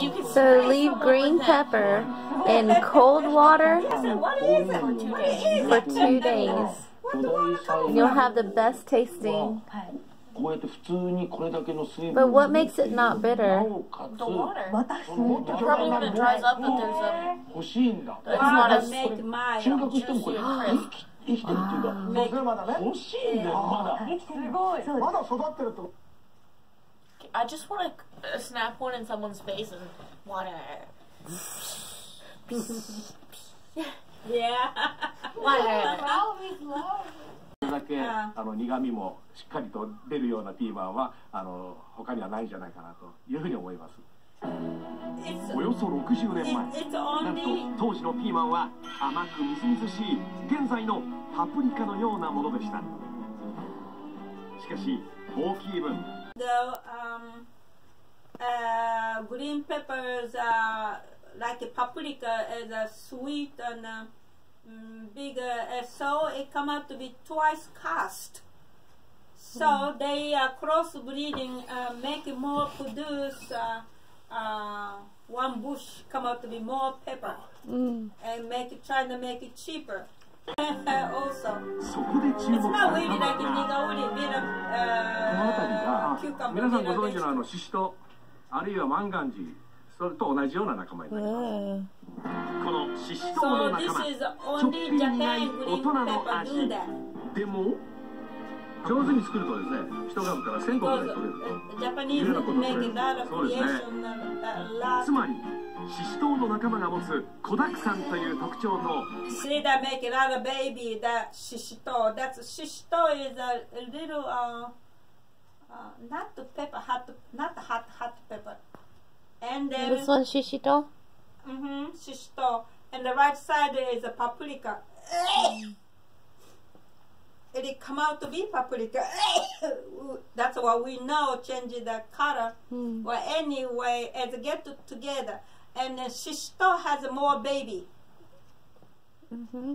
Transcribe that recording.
You can So leave green pepper in cold water What is it? for two days. for two days. 巨大サイズ You'll have the best tasting. こうやって普通にこれだけの水分 But what makes it not な bitter? おかつ The water. 私 Probably when it dries up, that there's a. 欲しいんだ It's not as メイクマイ収穫してもこれ juicy 生 and き生きてるっていうかそうですねまだね欲しいんだよまだすごいまだ育ってるってこ I just want to snap one in someone's face and water. Yeah. Water. これだけあの苦味もしっかりと出るようなピーマンはあの他にはないんじゃないかなというふうに思います。およそ60年前。なんと当時のピーマンは甘くみずみずしい現在のパプリカのようなものでした。しかし大きい分 um uh green peppers are like a paprika is a sweet and uh, mm, bigger uh, so it come out to be twice cast. So they are crossbreeding uh, make more produce uh, uh, one bush come out to be more pepper Mm. and make it trying to make it cheaper そこで注目さこの辺りが皆さんご存知の,あのシシトあるいはマン万願寺それと同じような仲間になります、uh. このシシトの仲間ちょっぴりない大人の味でも上手に作るとですね人株から1000個ぐらい取れるとジャパニつまりシシトウの仲間が持つ子だくさんという特徴と See that make a lot of baby. That shishito. That's shishito is a, little uh, uh, not the pepper, hot, not the hot hot pepper. And then This one shishito? mm-hmm, shishito. And the right side is a paprika. It come out to be paprika. That's what we know, changing the color. Mm. Well, anyway, as get to, together, and then shishito has more baby. hmm